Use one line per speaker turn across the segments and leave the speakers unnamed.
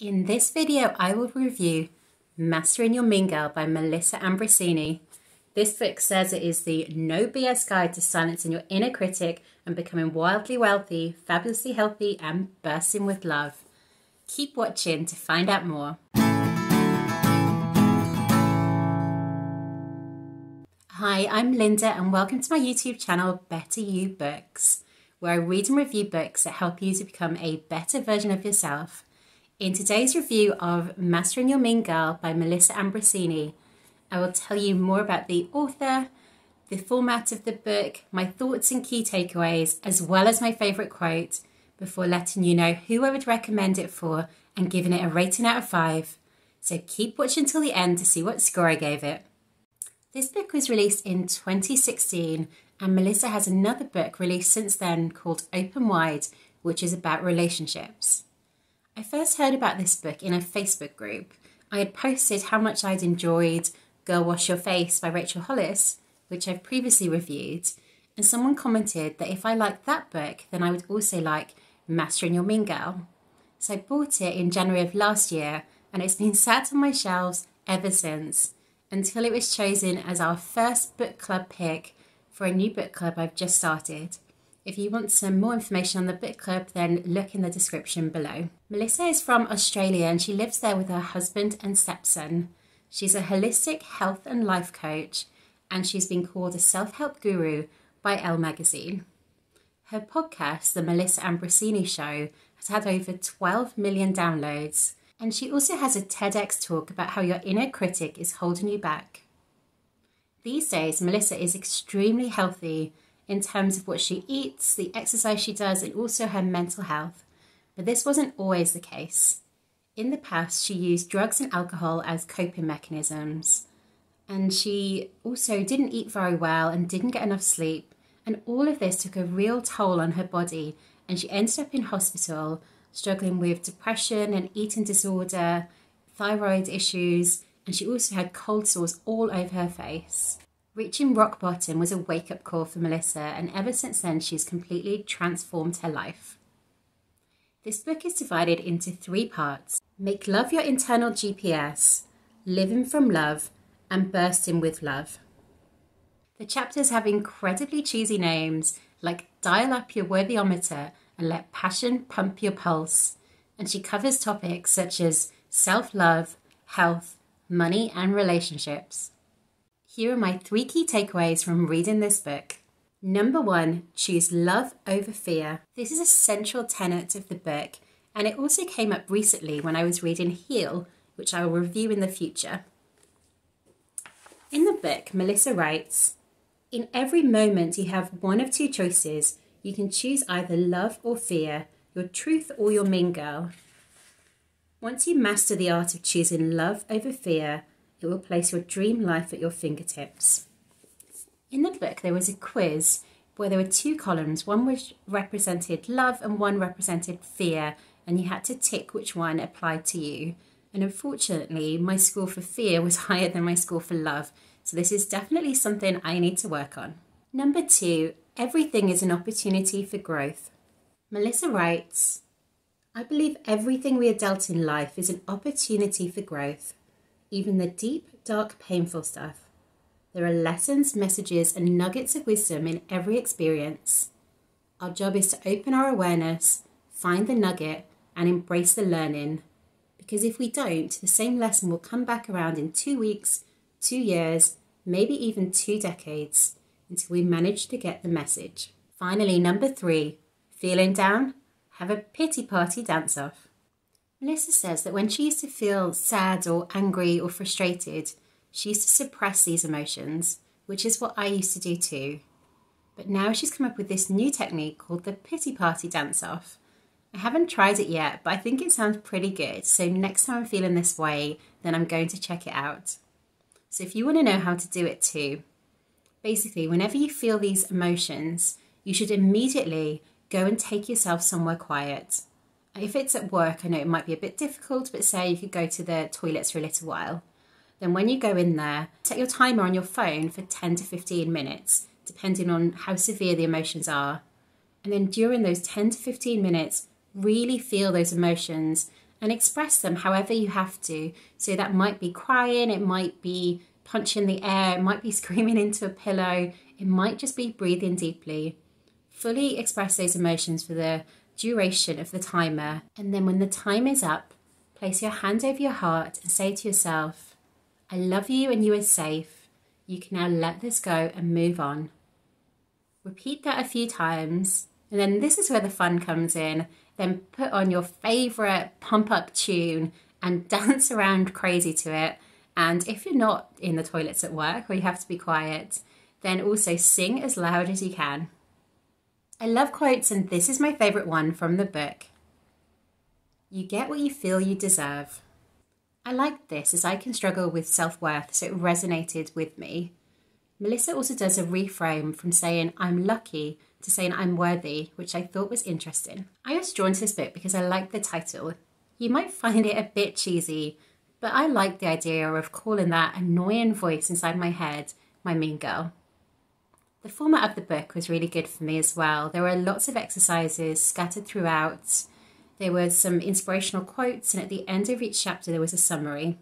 In this video, I will review Mastering Your Mean Girl by Melissa Ambrosini. This book says it is the no BS guide to silencing your inner critic and becoming wildly wealthy, fabulously healthy, and bursting with love. Keep watching to find out more. Hi, I'm Linda, and welcome to my YouTube channel, Better You Books, where I read and review books that help you to become a better version of yourself. In today's review of Mastering Your Mean Girl by Melissa Ambrosini, I will tell you more about the author, the format of the book, my thoughts and key takeaways, as well as my favourite quote, before letting you know who I would recommend it for and giving it a rating out of five. So keep watching till the end to see what score I gave it. This book was released in 2016, and Melissa has another book released since then called Open Wide, which is about relationships. I first heard about this book in a Facebook group. I had posted how much I'd enjoyed Girl Wash Your Face by Rachel Hollis, which I've previously reviewed, and someone commented that if I liked that book, then I would also like Mastering Your Mean Girl. So I bought it in January of last year, and it's been sat on my shelves ever since until it was chosen as our first book club pick for a new book club I've just started. If you want some more information on the book club, then look in the description below. Melissa is from Australia and she lives there with her husband and stepson. She's a holistic health and life coach, and she's been called a self help guru by Elle magazine. Her podcast, The Melissa Ambrosini Show, has had over 12 million downloads, and she also has a TEDx talk about how your inner critic is holding you back. These days, Melissa is extremely healthy in terms of what she eats, the exercise she does, and also her mental health. But this wasn't always the case. In the past, she used drugs and alcohol as coping mechanisms. And she also didn't eat very well and didn't get enough sleep. And all of this took a real toll on her body. And she ended up in hospital struggling with depression and eating disorder, thyroid issues, and she also had cold sores all over her face. Reaching rock bottom was a wake up call for Melissa, and ever since then, she's completely transformed her life. This book is divided into three parts Make Love Your Internal GPS, Living from Love, and Bursting with Love. The chapters have incredibly cheesy names like Dial Up Your Worthyometer and Let Passion Pump Your Pulse, and she covers topics such as self love, health, money, and relationships. Here are my three key takeaways from reading this book. Number one, choose love over fear. This is a central tenet of the book, and it also came up recently when I was reading Heal, which I will review in the future. In the book, Melissa writes In every moment, you have one of two choices. You can choose either love or fear, your truth or your mean girl. Once you master the art of choosing love over fear, it will place your dream life at your fingertips. In the book, there was a quiz where there were two columns. One which represented love and one represented fear, and you had to tick which one applied to you. And unfortunately, my score for fear was higher than my score for love, so this is definitely something I need to work on. Number two, everything is an opportunity for growth. Melissa writes, I believe everything we are dealt in life is an opportunity for growth even the deep, dark, painful stuff. There are lessons, messages, and nuggets of wisdom in every experience. Our job is to open our awareness, find the nugget, and embrace the learning. Because if we don't, the same lesson will come back around in two weeks, two years, maybe even two decades, until we manage to get the message. Finally, number three feeling down? Have a pity party dance off. Melissa says that when she used to feel sad or angry or frustrated, she used to suppress these emotions, which is what I used to do too. But now she's come up with this new technique called the pity party dance off. I haven't tried it yet, but I think it sounds pretty good. So next time I'm feeling this way, then I'm going to check it out. So if you want to know how to do it too, basically, whenever you feel these emotions, you should immediately go and take yourself somewhere quiet. If it's at work, I know it might be a bit difficult, but say you could go to the toilets for a little while. Then when you go in there, set your timer on your phone for 10 to 15 minutes, depending on how severe the emotions are. And then during those 10 to 15 minutes, really feel those emotions and express them however you have to. So that might be crying, it might be punching the air, it might be screaming into a pillow, it might just be breathing deeply. Fully express those emotions for the duration of the timer, and then when the time is up, place your hand over your heart and say to yourself, I love you and you are safe. You can now let this go and move on. Repeat that a few times, and then this is where the fun comes in. Then put on your favorite pump up tune and dance around crazy to it. And if you're not in the toilets at work or you have to be quiet, then also sing as loud as you can. I love quotes, and this is my favourite one from the book. You get what you feel you deserve. I like this as I can struggle with self worth, so it resonated with me. Melissa also does a reframe from saying I'm lucky to saying I'm worthy, which I thought was interesting. I was drawn to this book because I like the title. You might find it a bit cheesy, but I like the idea of calling that annoying voice inside my head my mean girl. The format of the book was really good for me as well. There were lots of exercises scattered throughout. There were some inspirational quotes, and at the end of each chapter, there was a summary.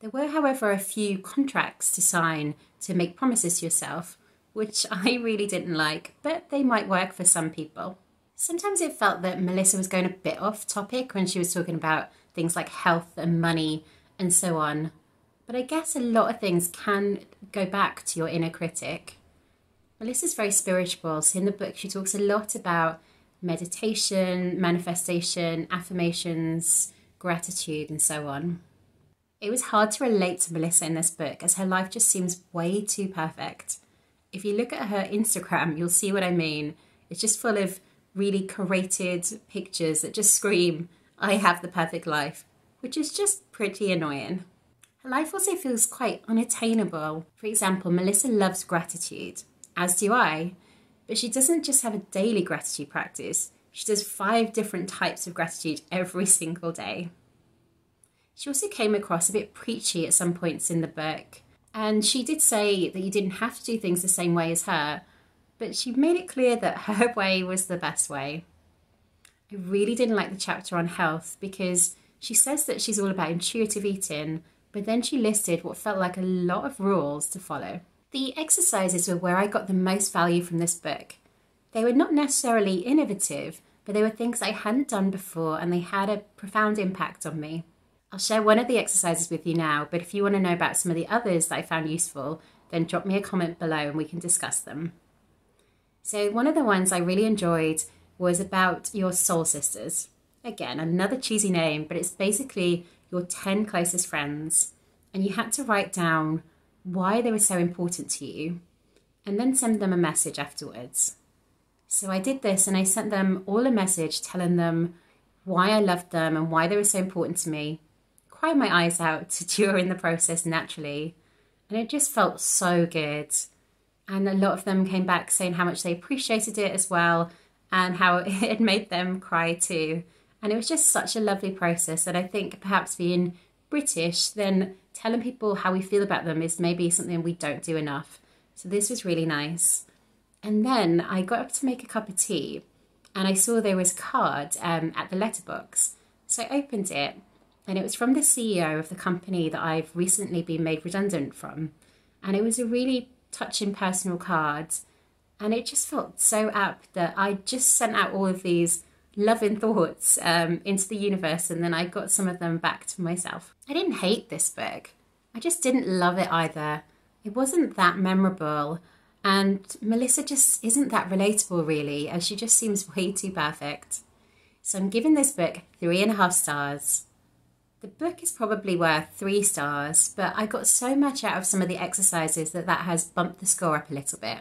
There were, however, a few contracts to sign to make promises to yourself, which I really didn't like, but they might work for some people. Sometimes it felt that Melissa was going a bit off topic when she was talking about things like health and money and so on. But I guess a lot of things can go back to your inner critic. Melissa's very spiritual, so in the book she talks a lot about meditation, manifestation, affirmations, gratitude, and so on. It was hard to relate to Melissa in this book as her life just seems way too perfect. If you look at her Instagram, you'll see what I mean. It's just full of really curated pictures that just scream, I have the perfect life, which is just pretty annoying. Her life also feels quite unattainable. For example, Melissa loves gratitude as do I. But she doesn't just have a daily gratitude practice, she does five different types of gratitude every single day. She also came across a bit preachy at some points in the book, and she did say that you didn't have to do things the same way as her, but she made it clear that her way was the best way. I really didn't like the chapter on health because she says that she's all about intuitive eating, but then she listed what felt like a lot of rules to follow. The exercises were where I got the most value from this book. They were not necessarily innovative, but they were things I hadn't done before and they had a profound impact on me. I'll share one of the exercises with you now, but if you want to know about some of the others that I found useful, then drop me a comment below and we can discuss them. So, one of the ones I really enjoyed was about your soul sisters. Again, another cheesy name, but it's basically your 10 closest friends. And you had to write down why they were so important to you, and then send them a message afterwards. So I did this and I sent them all a message telling them why I loved them and why they were so important to me. Cried my eyes out during the process naturally, and it just felt so good. And a lot of them came back saying how much they appreciated it as well and how it had made them cry too. And it was just such a lovely process that I think perhaps being British, then telling people how we feel about them is maybe something we don't do enough. So this was really nice. And then I got up to make a cup of tea and I saw there was a card um, at the letterbox. So I opened it and it was from the CEO of the company that I've recently been made redundant from. And it was a really touching personal card. And it just felt so apt that I just sent out all of these loving thoughts um, into the universe, and then I got some of them back to myself. I didn't hate this book, I just didn't love it either. It wasn't that memorable, and Melissa just isn't that relatable, really, as she just seems way too perfect. So I'm giving this book three and a half stars. The book is probably worth three stars, but I got so much out of some of the exercises that that has bumped the score up a little bit.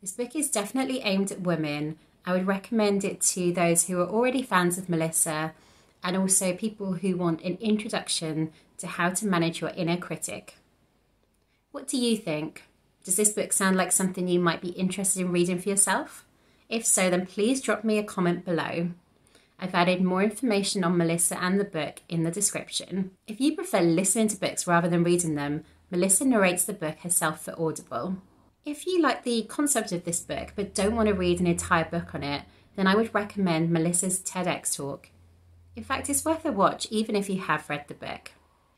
This book is definitely aimed at women I would recommend it to those who are already fans of Melissa and also people who want an introduction to how to manage your inner critic. What do you think? Does this book sound like something you might be interested in reading for yourself? If so, then please drop me a comment below. I've added more information on Melissa and the book in the description. If you prefer listening to books rather than reading them, Melissa narrates the book herself for Audible. If you like the concept of this book but don't want to read an entire book on it, then I would recommend Melissa's TEDx talk. In fact, it's worth a watch even if you have read the book.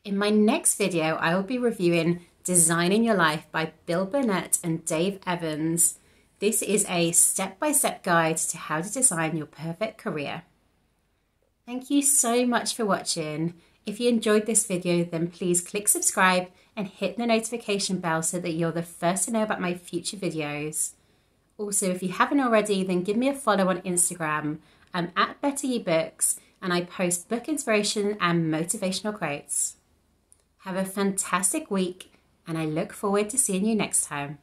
In my next video, I will be reviewing Designing Your Life by Bill Burnett and Dave Evans. This is a step by step guide to how to design your perfect career. Thank you so much for watching. If you enjoyed this video, then please click subscribe and hit the notification bell so that you're the first to know about my future videos. Also, if you haven't already, then give me a follow on Instagram. I'm at Better You Books and I post book inspiration and motivational quotes. Have a fantastic week and I look forward to seeing you next time.